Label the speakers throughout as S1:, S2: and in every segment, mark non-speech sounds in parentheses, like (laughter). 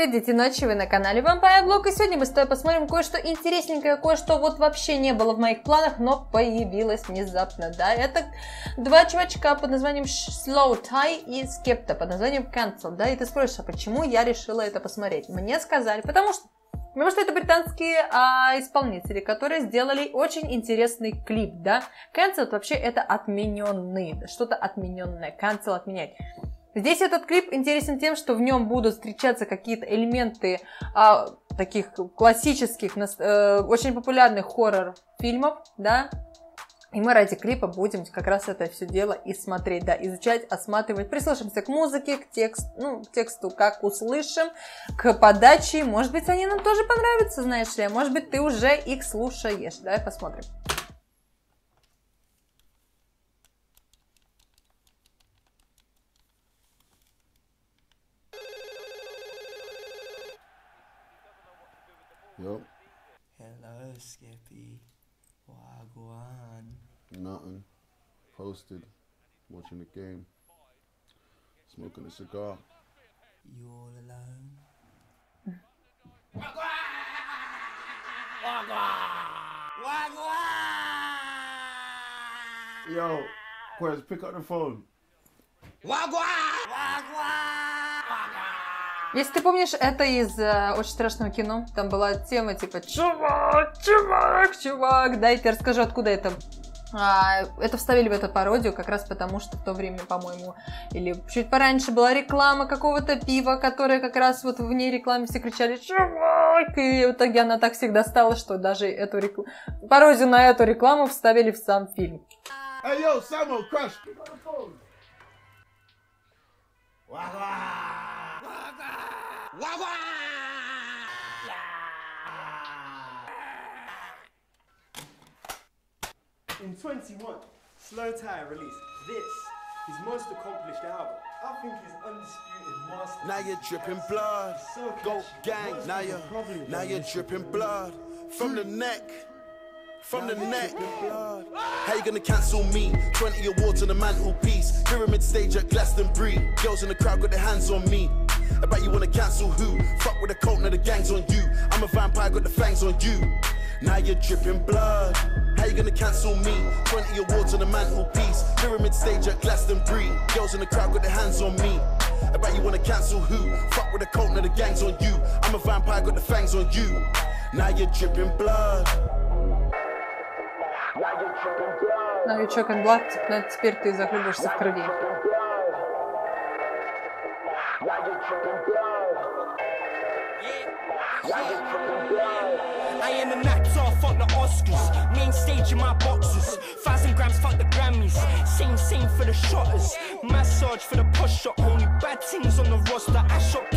S1: Привет, ночи, вы на канале Vampire Blog, и сегодня мы с тобой посмотрим кое-что интересненькое, кое-что вот вообще не было в моих планах, но появилось внезапно, да, это два чувачка под названием Slow Tie и Skepta под названием Cancel, да, и ты спросишь, а почему я решила это посмотреть? Мне сказали, потому что Потому что это британские а, исполнители, которые сделали очень интересный клип, да. Cancel вообще это отмененный, что-то отмененное, cancel отменять. Здесь этот клип интересен тем, что в нем будут встречаться какие-то элементы а, таких классических, э, очень популярных хоррор-фильмов, да, и мы ради клипа будем как раз это все дело и смотреть, да, изучать, осматривать, прислушаемся к музыке, к тексту, ну, к тексту, как услышим, к подаче, может быть, они нам тоже понравятся, знаешь ли, а может быть, ты уже их слушаешь, давай посмотрим.
S2: Skippy. Wagwan.
S3: Nothing. Posted. Watching the game. Smoking a cigar.
S2: You all alone?
S3: Yo, Quez, pick up the phone.
S1: Если ты помнишь, это из э, очень страшного кино. Там была тема типа «Чувак, чувак, чувак». Да, и я расскажу, откуда это. А, это вставили в эту пародию как раз потому, что в то время, по-моему, или чуть пораньше была реклама какого-то пива, которое как раз вот в ней рекламе все кричали «Чувак!» И в итоге она так всегда стала, что даже эту рекламу, пародию на эту рекламу вставили в сам фильм.
S3: Hey, yo, Samuel, crush. Up the
S4: In 21, Slow Tie released this, his most accomplished album. I think his undisputed master.
S5: Now you're dripping blood.
S4: So
S5: Go gang.
S4: Most
S5: Now you're now you're dripping blood from the neck. From the neck. How you gonna cancel me? 20 awards on the mantelpiece. Pyramid stage at Glastonbury. Girls in the crowd got their hands on me. I bet you wanna cancel who? Fuck with the cult, now the gang's on you. I'm a vampire, got the fangs on you. Now you're dripping blood. How you gonna cancel me? 20 awards on the mantelpiece. Pyramid stage at Glastonbury. Girls in the crowd got their hands on me. I bet you wanna cancel who? Fuck with the cult, now the gang's on you. I'm a vampire, got the fangs on you. Now you're dripping blood.
S1: Новичок and Blood, но теперь ты захлебываешься в крови.
S6: I am an actor, fuck the Oscars. Main stage in my boxes. Thousand grams, fuck the Grammys. Same, same for the shotters. Massage for the push shot. Only bad things on the roster. I shot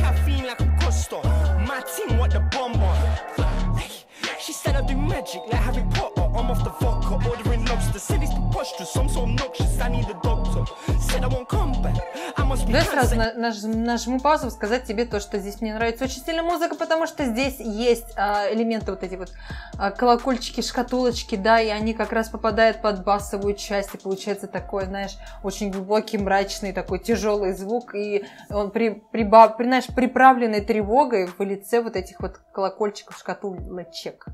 S1: на- наж- нажму паузу, сказать тебе то, что здесь мне нравится очень сильно музыка, потому что здесь есть а, элементы вот эти вот а, колокольчики, шкатулочки, да, и они как раз попадают под басовую часть, и получается такой, знаешь, очень глубокий, мрачный, такой тяжелый звук, и он при, прибав- при- знаешь, приправленный тревогой в лице вот этих вот колокольчиков, шкатулочек.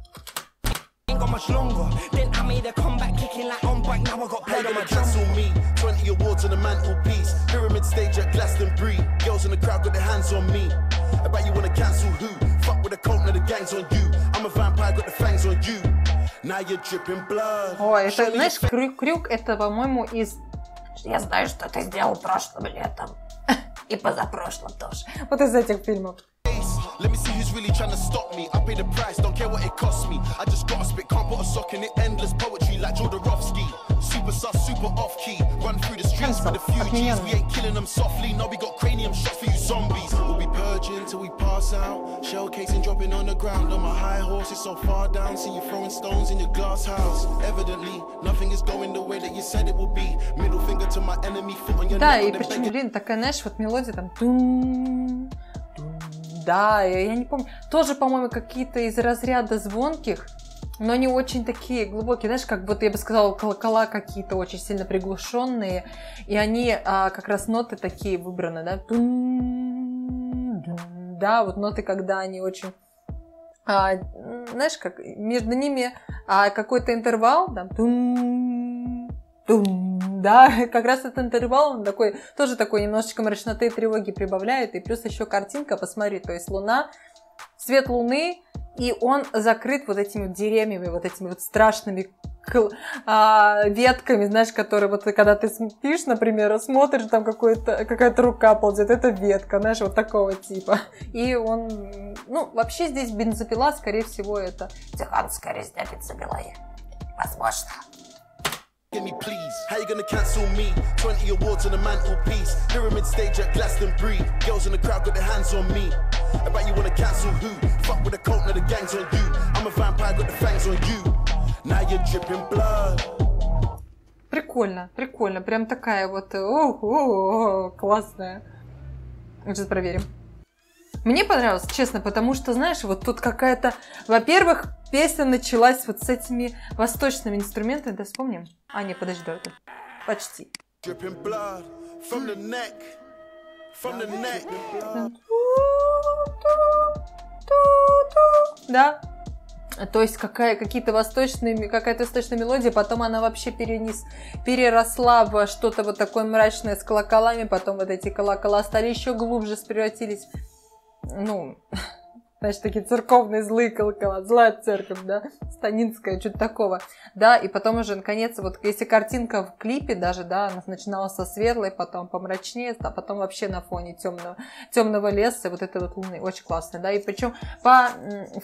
S6: Much longer. Then I made a comeback kicking like on bike. Now I got
S5: you
S6: on my
S5: cancel me? 20 awards on the mantelpiece. Pyramid stage at Glastonbury. Girls in the crowd got their hands on me. Bet you wanna cancel who? Fuck with the cult, now the gang's on you. I'm a vampire, got the fangs on you. Now you're dripping blood.
S1: Ой, это, знаешь,
S5: your
S1: крюк, крюк это, по-моему, из... Я знаю, что ты сделал прошлым летом. И позапрошлым тоже. Вот из этих фильмов.
S5: face. Let me see who's really trying to stop me. I pay the price, don't care what it costs me. I just gotta spit, can't put a sock in it. Endless poetry like Jodorowsky. Super sus, super off key. Run through the streets with a few G's. We ain't killing them softly. Now we got cranium shots for you zombies. We'll be purging till we pass out. Shellcasing, dropping on the ground. On my high horse, it's so far down. See you throwing stones in your glass house. Evidently, nothing is going the way that you said it will be. Middle finger to my enemy, foot on your
S1: Да,
S5: neck.
S1: и
S5: on the
S1: причем,
S5: beggar-
S1: блин, такая, знаешь, вот мелодия там... Да, я не помню. Тоже, по-моему, какие-то из разряда звонких, но они очень такие глубокие, знаешь, как будто я бы сказала, колокола какие-то очень сильно приглушенные, и они а, как раз ноты такие выбраны, да? Да, вот ноты, когда они очень а, знаешь, как между ними а, какой-то интервал, там, тун, тун, да, (laughs) как раз этот интервал, он такой, тоже такой немножечко мрачноты и тревоги прибавляет, и плюс еще картинка, посмотри, то есть луна, свет луны, и он закрыт вот этими деревьями, вот этими вот страшными а, ветками, знаешь, которые вот когда ты спишь, например, смотришь, там какая-то рука ползет, это ветка, знаешь, вот такого типа. И он, ну, вообще здесь бензопила, скорее всего, это цыганская резня бензопилой. Возможно.
S5: Give me please. How you gonna cancel me? 20 awards on the mantelpiece. Pyramid stage at Glastonbury. Girls in the crowd got their hands on me. I bet you wanna cancel who? Fuck with the cult, now the gang's on you. I'm a vampire, got the fangs on you. Now you're dripping blood.
S1: Прикольно, прикольно. Прям такая вот, о, о, о, классная. Сейчас проверим. Мне понравилось, честно, потому что, знаешь, вот тут какая-то... Во-первых, песня началась вот с этими восточными инструментами. Да, вспомним? А, не, подожди, давай тут. Почти. Да. То есть какая, какие-то восточные, какая-то восточная мелодия, потом она вообще перенес, переросла в что-то вот такое мрачное с колоколами, потом вот эти колокола стали еще глубже, превратились, ну, знаешь, такие церковные злые колокола, злая церковь, да, станинская, что-то такого, да, и потом уже, наконец, вот если картинка в клипе даже, да, она начиналась со светлой, потом помрачнее, а потом вообще на фоне темного, темного леса, вот это вот луны, очень классно, да, и причем по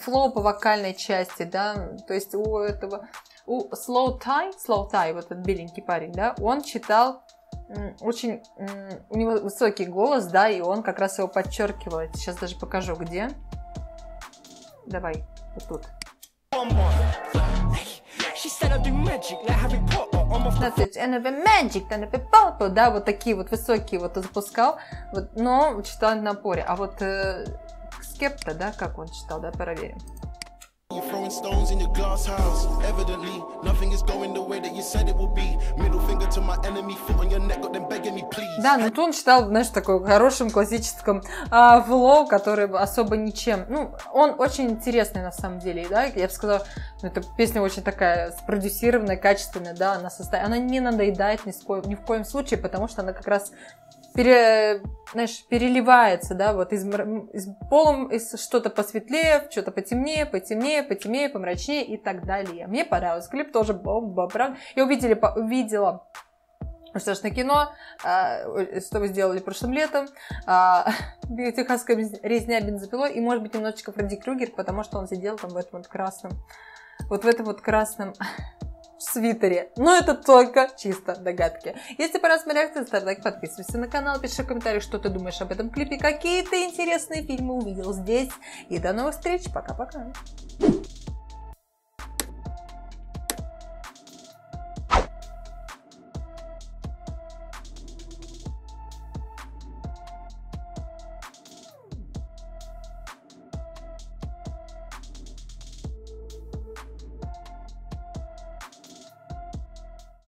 S1: флоу, по вокальной части, да, то есть у этого, у Slow Tie, Slow Tie, вот этот беленький парень, да, он читал очень, у него высокий голос, да, и он как раз его подчеркивал. Я Сейчас даже покажу, где. Давай, вот тут. Да, вот такие вот высокие вот запускал, вот, но читал на напоре. А вот э, Скепта, да, как он читал, да, проверим.
S5: Stones in your glass house. Evidently, nothing is going the way that you said it will be. Middle finger to my enemy, foot on your neck, got them begging me, please.
S1: Да, то он читал, знаешь, такой хорошем классическом а, флоу, который особо ничем. Ну, он очень интересный на самом деле, да, я бы сказала, ну, эта песня очень такая спродюсированная, качественная, да, она состоит, она не надоедает ни в коем случае, потому что она как раз пере, знаешь, переливается, да, вот из, из полом из что-то посветлее, что-то потемнее, потемнее, потемнее, помрачнее и так далее. Мне понравился клип, тоже бомба, правда. Я увидели, увидела ж на кино, а, ой, что вы сделали прошлым летом, а, (laughs) техасская резня бензопилой, и, может быть, немножечко Фредди Крюгер, потому что он сидел там в этом вот красном, вот в этом вот красном свитере. Но это только чисто догадки. Если понравилась моя реакция, ставь лайк, подписывайся на канал, пиши в комментариях, что ты думаешь об этом клипе, какие ты интересные фильмы увидел здесь. И до новых встреч. Пока-пока.